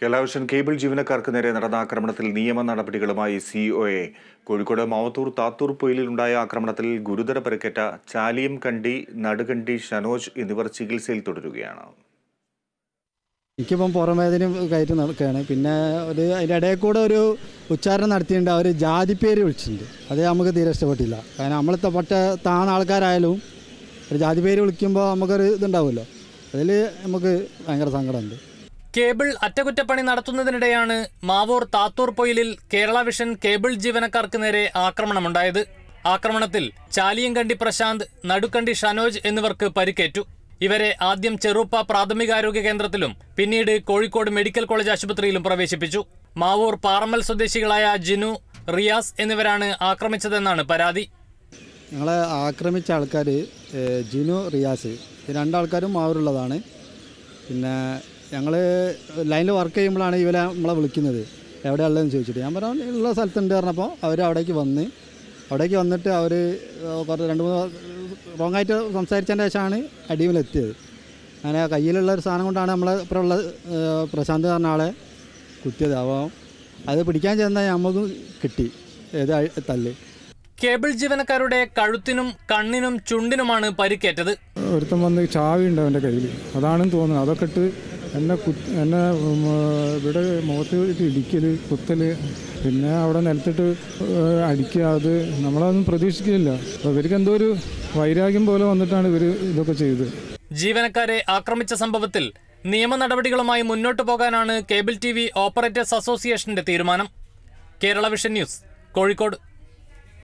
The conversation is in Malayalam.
കേരളാവിഷൻ കേബിൾ ജീവനക്കാർക്ക് നേരെ നടന്ന ആക്രമണത്തിൽ നിയമ നടപടികളുമായി സിഒഎ കോഴിക്കോട് മാവത്തൂർ താത്തൂർ പൊയിലിലുണ്ടായ ആക്രമണത്തിൽ ഗുരുതര പരിക്കേറ്റ ചാലിയം കണ്ടി നടുകണ്ടി ഷനോജ് എന്നിവർ ചികിത്സയിൽ തുടരുകയാണ്. എനിക്കിപ്പം പുറമേതിനും കയറ്റി നടക്കുകയാണ്. പിന്നെ ഒരു അതിന്റെ ഇടയിൽ കൂടെ ഒരു ഉച്ചാരണം നടത്തിയിട്ടുണ്ട്. അവർ ജാതി പേര് വിളിച്ചിട്ടുണ്ട്. അത് നമുക്ക് തീരെ ഇഷ്ടപ്പെട്ടില്ല. കാരണം നമ്മളത്തെ പട്ട താന്ന ആൾക്കാരായാലും ഒരു ജാതി പേര് വിളിക്കുമ്പോൾ നമുക്കൊരു ഇതുണ്ടാവുമല്ലോ. അതിൽ നമുക്ക് ഭയങ്കര സങ്കടമുണ്ട്. കേബിൾ അറ്റകുറ്റപ്പണി നടത്തുന്നതിനിടെയാണ് മാവൂർ താത്തൂർ പൊയിലിൽ കേരള വിഷൻ കേബിൾ ജീവനക്കാർക്ക് നേരെ ആക്രമണമുണ്ടായത്. ആക്രമണത്തിൽ ചാലിയങ്കണ്ടി പ്രശാന്ത് നടുക്കണ്ടി ഷനോജ് എന്നിവർക്ക് പരിക്കേറ്റു. ഇവരെ ആദ്യം ചെറുപ്പ പ്രാഥമികാരോഗ്യ കേന്ദ്രത്തിലും പിന്നീട് കോഴിക്കോട് മെഡിക്കൽ കോളേജ് ആശുപത്രിയിലും പ്രവേശിപ്പിച്ചു. മാവൂർ പാറമ്മൽ സ്വദേശികളായ ജിനു റിയാസ് എന്നിവരാണ് ആക്രമിച്ചതെന്നാണ് പരാതി. ഞങ്ങളെ ആക്രമിച്ച ആൾക്കാർ ജിനു റിയാസ്. രണ്ടാൾക്കാരും മാവൂരുള്ളതാണ്. പിന്നെ ഞങ്ങൾ ലൈനിൽ വർക്ക് ചെയ്യുമ്പോഴാണ് ഇവരെ നമ്മളെ വിളിക്കുന്നത്. എവിടെയുള്ളതെന്ന് ചോദിച്ചിട്ട്. ഞാൻ പറഞ്ഞു ഉള്ള സ്ഥലത്തുണ്ട് പറഞ്ഞപ്പോൾ അവർ അവിടേക്ക് വന്ന് അവിടേക്ക് വന്നിട്ട് അവർ കുറച്ച് രണ്ട് മൂന്ന് റോങ് ആയിട്ട് സംസാരിച്ചതിന്റെ ശേഷമാണ് അടിമയിലെത്തിയത് അങ്ങനെ കയ്യിലുള്ള ഒരു സാധനം കൊണ്ടാണ് നമ്മളെ ഇപ്പുറമുള്ള ഉള്ള പ്രശാന്ത് പറഞ്ഞ ആളെ കുത്തിയത്. അപ്പോൾ അത് പിടിക്കാൻ ചെന്നാൽ നമുക്ക് കിട്ടി. ഏത് തല്ല്. കേബിൾ ജീവനക്കാരുടെ കഴുത്തിനും കണ്ണിനും ചുണ്ടിനുമാണ് പരിക്കേറ്റത്. ഒരുത്തം വന്ന് ചാവി ഉണ്ട് അവന്റെ കയ്യിൽ അതാണെന്ന് തോന്നുന്നത് അതൊക്കെ ഇട്ട് എന്നെ കുത്ത് എന്നെ ഇവിടെ മുഖത്ത് ഇട്ട് ഇടിക്കൽ കുത്തൽ പിന്നെ അവിടെ നിലത്തിട്ട് അടിക്കുക അത് നമ്മളതൊന്നും പ്രതീക്ഷിക്കില്ല അപ്പോൾ ഇവർക്ക് എന്തോ ഒരു വൈരാഗ്യം പോലെ വന്നിട്ടാണ് ഇവർ ഇതൊക്കെ ചെയ്തത്. ജീവനക്കാരെ ആക്രമിച്ച സംഭവത്തിൽ നിയമ നടപടികളുമായി മുന്നോട്ടു പോകാനാണ് കേബിൾ ടി വി ഓപ്പറേറ്റേഴ്സ് അസോസിയേഷന്റെ തീരുമാനം. Kerala vision news Kozhikode.